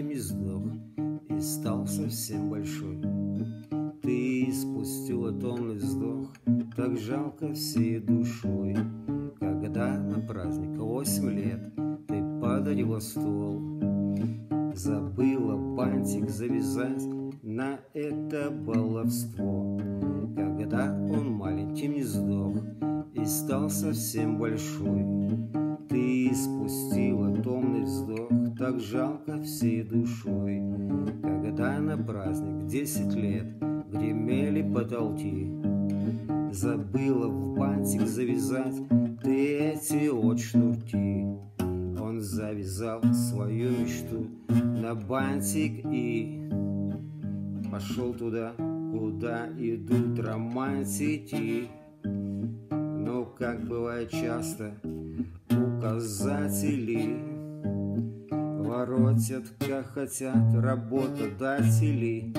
Не сдох и стал совсем большой, Ты спустила томный вздох, так жалко всей душой. Когда на праздник восемь лет ты подарила стол, Забыла бантик завязать на это баловство. Когда он маленьким не и стал совсем большой, Ты спустила томный вздох, так жалко всей душой. Когда на праздник десять лет гремели потолки, Забыла в бантик завязать ты эти от шнурки. Он завязал свою мечту на бантик и Пошел туда, куда идут романтики. Но, как бывает часто, указатели Воротят, как хотят работодатели